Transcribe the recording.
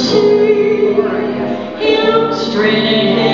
the sea. Straight ahead,